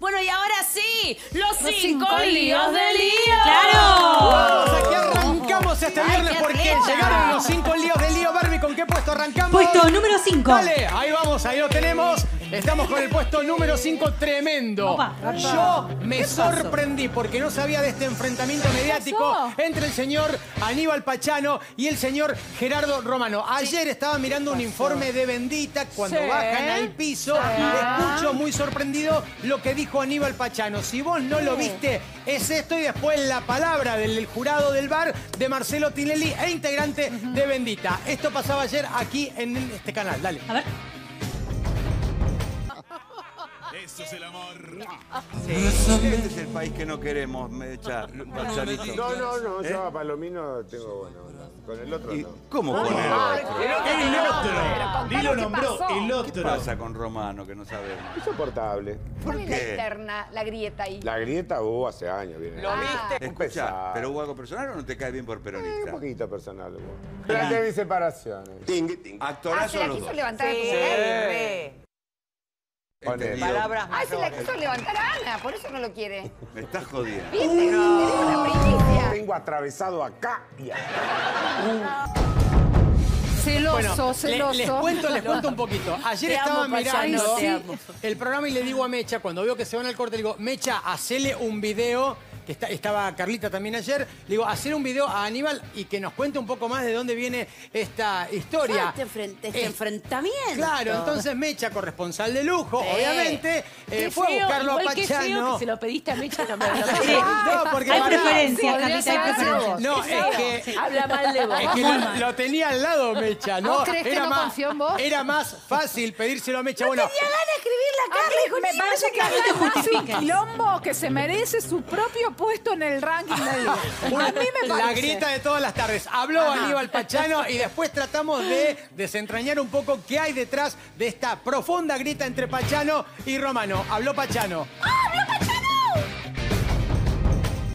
Bueno, y ahora sí, los cinco, cinco líos de lío. ¡Claro! Vamos, aquí arrancamos este viernes porque llegaron los cinco líos de lío. ¿Con qué puesto arrancamos? Puesto número 5. Dale, ahí vamos, ahí lo tenemos. Estamos con el puesto número 5, tremendo. Opa. Yo me sorprendí porque no sabía de este enfrentamiento mediático pasó? entre el señor Aníbal Pachano y el señor Gerardo Romano. Ayer estaba mirando un informe de Bendita cuando Sí. bajan al piso. Escucho muy sorprendido lo que dijo Aníbal Pachano. Si vos no lo viste, es esto y después la palabra del jurado del bar de Marcelo Tinelli e integrante de Bendita. Esto pasaba ayer aquí en este canal. Dale. A ver. Es el amor. Este es el país que no queremos, Mecha, Pachanito. No, no, no, ¿Eh? yo a Palomino tengo bueno. Con el otro ¿Y no. cómo con el otro? El otro. Ni lo qué nombró, el ¿Qué otro. pasa con Romano que no sabemos? Insoportable. ¿Por ¿Cuál es la qué? interna, la grieta ahí? La grieta hubo hace años, viene. ¿Lo viste? Escucha, ¿pero hubo algo personal o no te cae bien por un peronista? poquito personal hubo. Durante mis separaciones. Ah, Actorazo ¿se la los dos. levantar Entendido. Ah, se la quiso levantar a Ana, por eso no lo quiere. Me estás jodiendo. Viste, te digo la primicia. Tengo atravesado acá y acá. Celoso, Bueno, le- celoso. les cuento, les cuento un poquito. Ayer Te estaba amo, mirando te amo. el programa y le digo a Mecha, cuando veo que se van al corte, le digo, Mecha, hacele un video, que está- estaba Carlita también ayer, le digo, hacer un video a Aníbal y que nos cuente un poco más de dónde viene esta historia. Este, enfren- este Eh, enfrentamiento. Claro, entonces Mecha, corresponsal de lujo, Sí. obviamente, eh, fue a feo, buscarlo a qué feo Pachano. que se lo pediste a Mecha no me lo. No, porque Hay Podría Carlita, hay vos. No, es que Habla mal de vos. Es que lo, lo tenía al lado Mecha, ¿no? ¿Vos crees que era no más, en vos? Era más fácil pedírselo a Mecha. bueno, Tenía ganas de escribir la Carla me "Ni parece que a acá no te es más un quilombo que se merece su propio puesto en el ranking de vida. A mí me parece. La grieta de todas las tardes. Habló Aníbal Pachano y después tratamos de desentrañar un poco qué hay detrás de esta profunda grieta entre Pachano y Romano. Habló Pachano.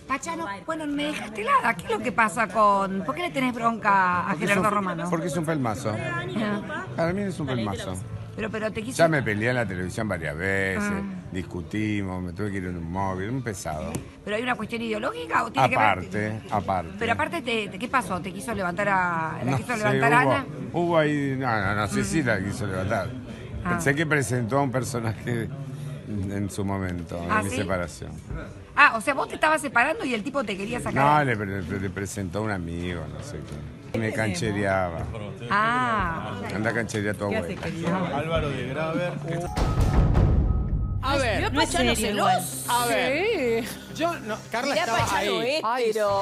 Pachano, bueno, me dejaste helada. ¿Qué es lo que pasa con...? ¿Por qué le tenés bronca a Gerardo Romano? Porque es un pelmazo. Ah, Para mí es un pelmazo. Pero, pero te quiso... Ya me peleé en la televisión varias veces, Ah. discutimos, me tuve que ir en un móvil, un pesado. ¿Pero hay una cuestión ideológica o tiene que ver...? Aparte, aparte. Pero aparte, te, te- ¿qué pasó? ¿Te quiso levantar a... ¿La No quiso sé, levantar hubo, Ana? Hubo ahí, no, no, no sé si la quiso levantar. Ah. Pensé que presentó a un personaje en su momento, ¿Ah, en mi sí? separación. Ah, o sea, vos te estabas separando y el tipo te quería sacar... No, le, pre- le presentó a un amigo, no sé qué. Me canchereaba. Ah, Anda a cancherear a tu abuela. Álvaro de Graver. A ver, No es serio igual. a ver. Yo, no, Carla Mirá estaba Pachano ahí. hétero.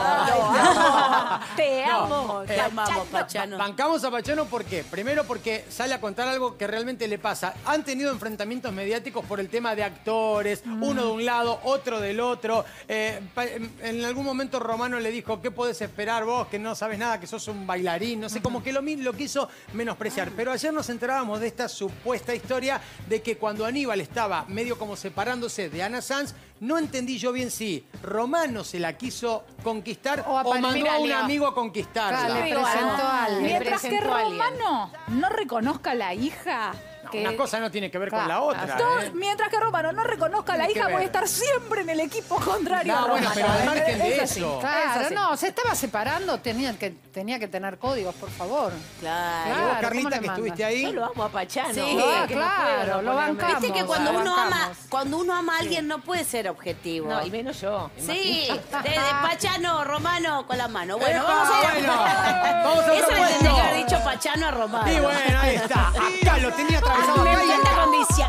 Te No, amo. Te amamos, Pachano. Bancamos a Pachano ¿por qué? Primero porque sale a contar algo que realmente le pasa. Han tenido enfrentamientos mediáticos por el tema de actores, uno de un lado, otro del otro. Eh, en algún momento Romano le dijo, ¿qué podés esperar vos que no sabes nada, que sos un bailarín? No sé, como que lo, lo quiso menospreciar. Pero ayer nos enterábamos de esta supuesta historia de que cuando Aníbal estaba medio como separándose de Ana Sanz, no entendí yo bien si Romano se la quiso conquistar O mandó a un Leo. amigo a conquistarla. Claro, le presentó a alguien. Mientras que. Romano no reconozca a la hija. Que- Una cosa no tiene que ver con Claro. la otra. ¿eh? Mientras que Romano no reconozca a la hija, ver. puede estar siempre en el equipo contrario No, a bueno, pero al margen de eso. Claro, Claro, no. no, se estaba separando, tenía que, tenía que tener códigos, por favor. Claro. Y vos, Claro, Carlita, ¿cómo le que estuviste ahí. Yo lo amo a Pachano. Sí, que claro, lo bancamos. Viste que cuando uno ama, cuando uno ama a alguien no puede ser objetivo. No, y menos yo. Sí, de, de Pachano, Romano con la mano. Bueno, ¡Epa! vamos a ir. Bueno, vamos a Eso otro le tendría que haber dicho Pachano a Romano. Y bueno, ahí está. Acá lo tenía atravesado. Encanta cuando dice.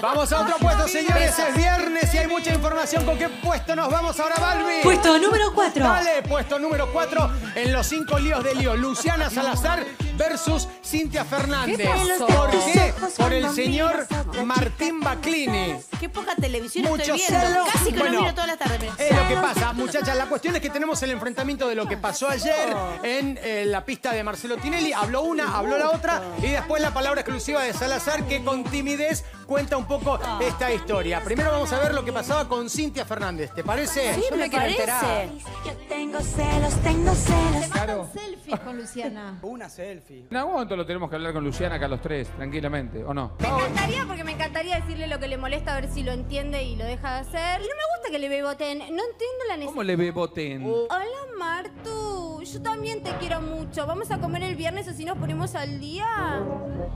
Vamos a otro puesto, señores. Es viernes y hay mucha información. ¿Con qué puesto nos vamos ahora, Balbi? Puesto número 4. Dale, puesto número 4 en los cinco líos de lío. Luciana Salazar versus Cintia Fernández. ¿Qué pasó? ¿Por qué? Por el señor. Martín Baclini. Qué poca televisión Mucho estoy viendo. celo. Casi que Bueno, lo miro todas las tardes. mira. Es lo que pasa, muchachas. La cuestión es que tenemos el enfrentamiento de lo que pasó ayer en eh, la pista de Marcelo Tinelli. Habló una, habló la otra y después la palabra exclusiva de Salazar que con timidez cuenta un poco esta historia. Primero vamos a ver lo que pasaba con Cintia Fernández. ¿Te parece? Sí, Yo me me quiero enterar. parece. Yo tengo celos, tengo celos. Claro. Selfie con Luciana. Una selfie. En algún momento lo tenemos que hablar con Luciana acá los tres, tranquilamente, ¿o no? Me encantaría porque me encantaría decirle lo que le molesta a ver si lo entiende y lo deja de hacer. Y no me gusta que le beboten. No entiendo la necesidad. ¿Cómo le beboten? Hola Martu, yo también te quiero mucho. ¿Vamos a comer el viernes así nos ponemos al día?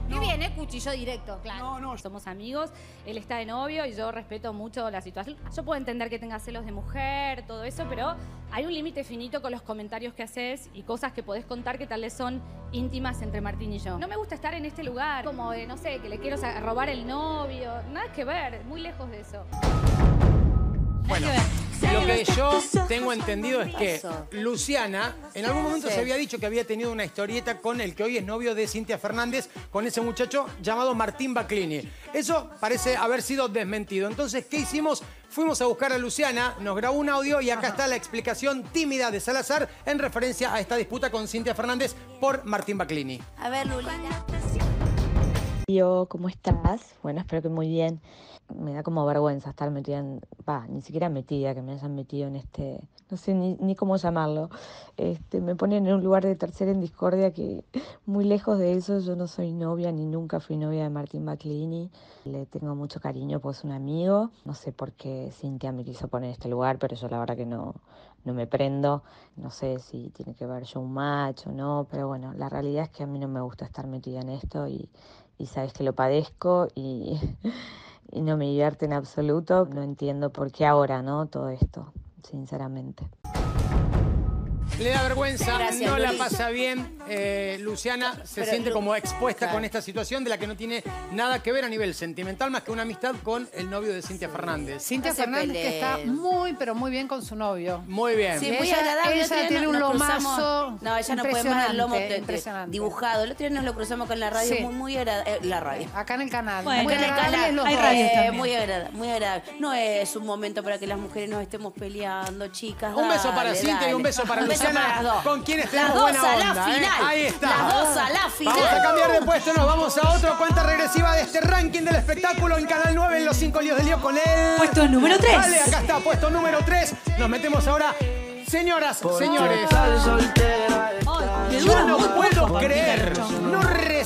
Qué bien, ¿eh? Cuchillo directo, claro. No, no, somos amigos, él está de novio y yo respeto mucho la situación. Yo puedo entender que tengas celos de mujer, todo eso, pero hay un límite finito con los comentarios que haces y cosas que podés contar que tal vez son íntimas entre Martín y yo. No me gusta estar en este lugar, como de, no sé, que le quiero robar el novio, nada que ver, muy lejos de eso. Bueno, lo que yo tengo entendido es que Luciana en algún momento Sí. se había dicho que había tenido una historieta con el que hoy es novio de Cintia Fernández, con ese muchacho llamado Martín Baclini. Eso parece haber sido desmentido. Entonces, ¿qué hicimos? Fuimos a buscar a Luciana, nos grabó un audio y acá está la explicación tímida de Salazar en referencia a esta disputa con Cintia Fernández por Martín Baclini. A ver, Lulita. Yo, ¿cómo estás? Bueno, espero que muy bien. Me da como vergüenza estar metida en, va, ni siquiera metida, que me hayan metido en este, no sé ni, ni cómo llamarlo. Este, me ponen en un lugar de tercera en discordia que muy lejos de eso, yo no soy novia ni nunca fui novia de Martín Baclini. Le tengo mucho cariño, pues es un amigo. No sé por qué Cintia me quiso poner en este lugar, pero yo la verdad que no, no me prendo. No sé si tiene que ver yo un macho o no, pero bueno, la realidad es que a mí no me gusta estar metida en esto y, y sabes que lo padezco y, y no me divierte en absoluto. No entiendo por qué ahora, ¿no? Todo esto, sinceramente. Le da vergüenza, Gracias, no la pasa bien. Eh, Luciana se Pero, siente Lu- como expuesta Claro. con esta situación de la que no tiene nada que ver a nivel sentimental más que una amistad con el novio de Cintia Fernández. Cintia No se Fernández que está peleen. muy, pero muy bien con su novio. Muy bien. Sí, muy ella- agradable. El ella otro día tiene un nos lomazo No, ella no puede más el lomo impresionante, de- de- impresionante. dibujado. El otro día nos lo cruzamos con la radio, Sí. muy, muy agradable. la radio. Acá en el canal. Bueno, muy Acá en el agradables canal, los hay dos. radios eh, también. muy agradable, muy agradable. No es un momento para que las mujeres nos estemos peleando, chicas. Un beso para dale, Cintia y dale. un beso para Las dos. con quienes Las tenemos dos buena a la onda, ¿eh? final. Ahí está. Las dos a la final. Vamos a cambiar de puesto, nos vamos a otro. Cuenta regresiva de este ranking del espectáculo en Canal 9 en los 5 líos del lío con él. Puesto número tres. Dale, acá está, puesto número 3. Nos metemos ahora. Señoras, señores. Yo no puedo creer,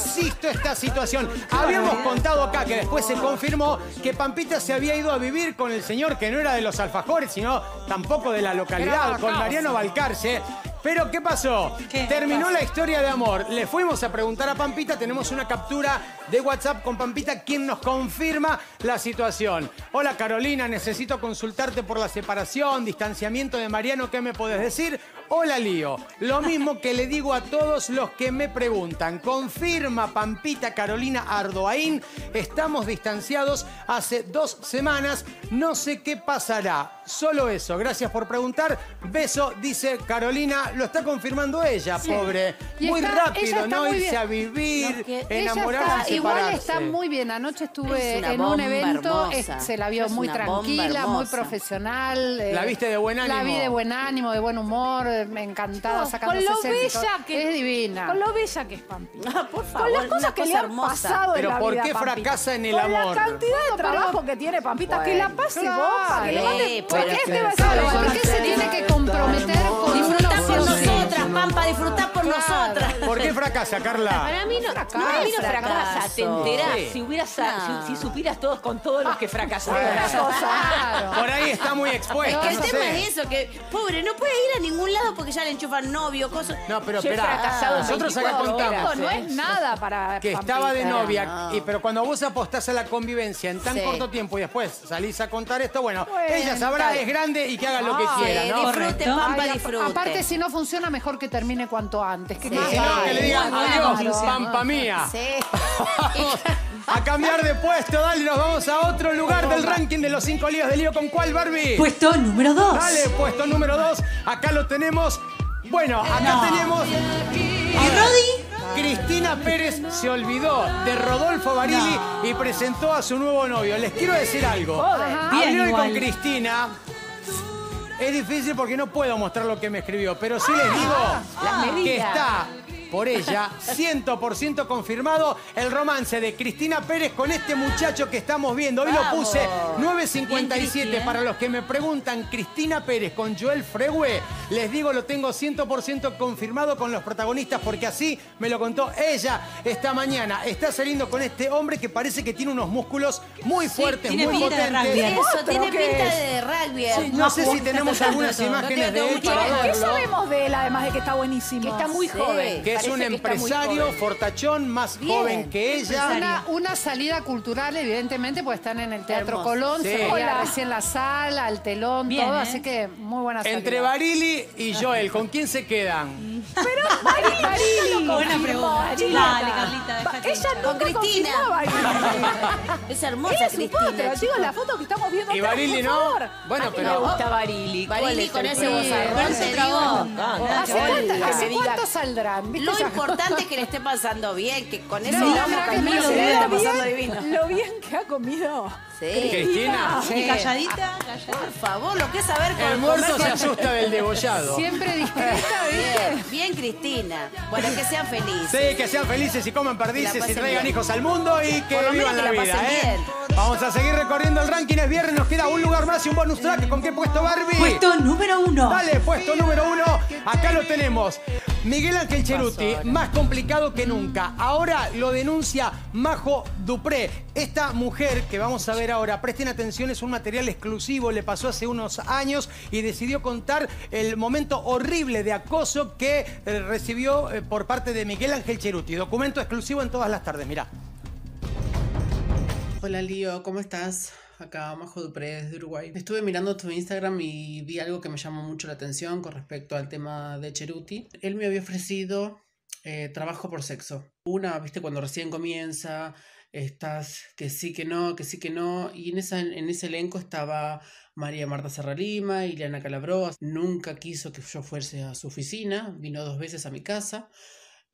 no resisto esta situación. Habíamos contado acá que después se confirmó que Pampita se había ido a vivir con el señor que no era de los alfajores, sino tampoco de la localidad, con Mariano Balcarce. Pero ¿qué pasó? ¿Qué Terminó la historia de amor. Le fuimos a preguntar a Pampita, tenemos una captura de WhatsApp con Pampita, quien nos confirma la situación. Hola Carolina, necesito consultarte por la separación, distanciamiento de Mariano, ¿qué me podés decir? Hola Lío, lo mismo que le digo a todos los que me preguntan. Confirma Pampita Carolina Ardoaín, estamos distanciados hace dos semanas, no sé qué pasará. Solo eso, gracias por preguntar. Beso, dice Carolina, lo está confirmando ella, Sí. pobre. Y muy está- rápido, ¿no? muy Irse a vivir, enamorarse igual está muy bien. Anoche estuve Es una en un evento, es- se la vio Es muy tranquila, muy profesional. eh, La viste de buen La ánimo. vi de buen ánimo, de buen humor, eh, encantada, No, sacándose con lo bella que Es divina. Con lo bella que es Pampi. Ah, por favor, Con las cosas que le han hermosa. pasado Pero en la ¿por qué Pampita. fracasa en el Con amor? la cantidad de trabajo que tiene Pampita, que la pase Claro. que mande... Sí, ¿Por qué es te que- va a decir? ¿Sabes ¿Por por qué se tiene que comprometer con Disfrutá fracasa, Carla? Para mí no, Fracaso. para mí no fracasa, te enterás. Sí. Si hubieras, No. si, si supieras todos con todos los que fracasaron. Claro. Por ahí está muy Es expuesta, que el no tema sé. es eso, que pobre, no puede ir a ningún lado porque ya le enchufan novio, cosas. No, pero Yo he nosotros acá 24 contamos horas. No es nada para que Pampita. estaba de novia, no. y, pero cuando vos apostás a la convivencia en tan Sí. corto tiempo y después salís a contar esto, bueno, Bueno, ella sabrá, es grande y que haga lo que Ah, quiera, Sí, ¿no? disfrute. Pampa, Ay, ap- disfrute. aparte, si no funciona, mejor que termine cuanto antes. Que Sí. más Si no, vale. que le diga Muy buena adiós, pampa mía. Sí. Vamos a cambiar de puesto, dale, nos vamos a otro lugar del ranking de los cinco líos de lío. ¿Con cuál, Barbie? Puesto número 2. Dale, puesto número dos. Acá lo tenemos. Bueno, acá tenemos. ¿Y Rodi? Cristina Pérez se olvidó de Rodolfo Barili y presentó a su nuevo novio. Les quiero decir algo. Bien, Hablé hoy con Cristina. Es difícil porque no puedo mostrar lo que me escribió, pero sí les digo Las que está por ella, 100% confirmado el romance de Cristina Pérez con este muchacho que estamos viendo. Hoy lo puse Bien, 9.57 Cristi, ¿eh? para los que me preguntan Cristina Pérez con Joel Fregue. Les digo, lo tengo 100% confirmado con los protagonistas porque así me lo contó ella esta mañana. Está saliendo con este hombre que parece que tiene unos músculos muy fuertes, muy potentes. Eso, ¿Otro tiene pinta es? de rugby. Sí, no sé si tenemos algunas imágenes de él ¿Qué, sabemos de él, además de que está buenísimo? Que está muy Sí. joven. Que es Parece un empresario joven. fortachón más Bien. joven que ella. Una, una salida cultural, evidentemente, pues están en el Teatro Hermoso. Colón, Sí. se veía Hola. recién la sala, el telón, Bien, todo, ¿eh? así que muy buena salida. Entre Barili y Joel, ¿con quién se quedan? Marili, Marili. Buena pregunta. Dale, Carlita, déjate Ella hinchar. nunca Con Cristina. a Barili. Es hermosa Ella es su Cristina. foto, chicos, la foto que estamos viendo Y Barili por no. favor. Bueno, Me pero. gusta Barili. ¿Cuál Barili con ese bozarrón, digo. ¿Hace, cuánto, hace me cuánto saldrán? ¿Viste Lo importante es que le esté pasando bien, que con ese lomo Camilo se se le está pasando divino. Lo bien que ha comido. Sí. Cristina. Y calladita, calladita. Por favor, lo que es saber El con muerto comer se asusta del degollado. Siempre discreta, ¿viste? Bien, bien Cristina. Bueno, que sean felices. Sí, que sean felices y coman perdices la y traigan bien. hijos al mundo y que Por lo menos vivan que la la vida, ¿eh? Vamos a seguir recorriendo el ranking, es viernes, nos queda un lugar más y un bonus track. ¿Con qué puesto Barbie? Puesto número uno. Dale, puesto número uno. Acá lo tenemos. Miguel Ángel Cheruti, más complicado que nunca. Ahora lo denuncia Majo Dupré. Esta mujer que vamos a ver ahora, presten atención, es un material exclusivo, le pasó hace unos años y decidió contar el momento horrible de acoso que eh, recibió eh, por parte de Miguel Ángel Cheruti. Documento exclusivo en todas las tardes, mirá. Hola Lío, ¿cómo estás? Acá Majo Dupré desde Uruguay. Estuve mirando tu Instagram y vi algo que me llamó mucho la atención con respecto al tema de Cheruti. Él me había ofrecido eh, trabajo por sexo. Una, viste, cuando recién comienza, estás que sí, que no, que sí, que no. Y en, esa, en ese elenco estaba María Marta Serralima, Ileana Calabroa. Nunca quiso que yo fuese a su oficina, vino dos veces a mi casa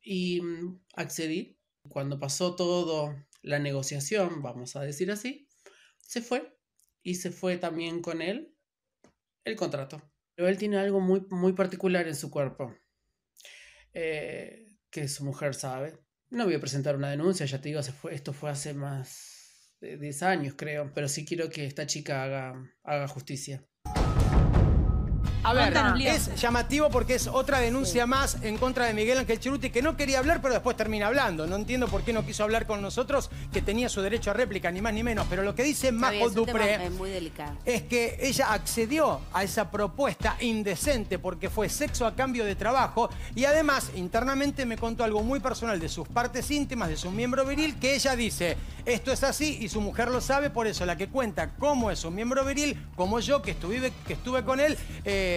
y mm, accedí. Cuando pasó todo la negociación, vamos a decir así, se fue y se fue también con él el contrato. Pero él tiene algo muy, muy particular en su cuerpo, eh, que su mujer sabe. No voy a presentar una denuncia, ya te digo, se fue, esto fue hace más de 10 años creo, pero sí quiero que esta chica haga, haga justicia. A ver, es llamativo porque es otra denuncia más en contra de Miguel Ángel Cheruti que no quería hablar, pero después termina hablando. No entiendo por qué no quiso hablar con nosotros, que tenía su derecho a réplica, ni más ni menos. Pero lo que dice Majo Dupré muy delicado. es que ella accedió a esa propuesta indecente porque fue sexo a cambio de trabajo y además internamente me contó algo muy personal de sus partes íntimas, de su miembro viril, que ella dice, esto es así y su mujer lo sabe, por eso la que cuenta cómo es su miembro viril, como yo que estuve, que estuve con él, eh,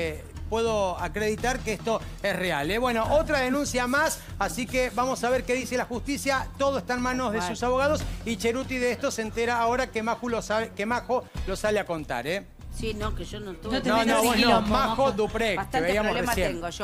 puedo acreditar que esto es real. ¿eh? Bueno, otra denuncia más, así que vamos a ver qué dice la justicia. Todo está en manos de sus abogados y Cheruti de esto se entera ahora que Majo lo, sabe, que Majo lo sale a contar. ¿eh? Sí, no, que yo no tuve. No, no, vos no, Majo Dupré, que Bastante veíamos problema recién. tengo yo.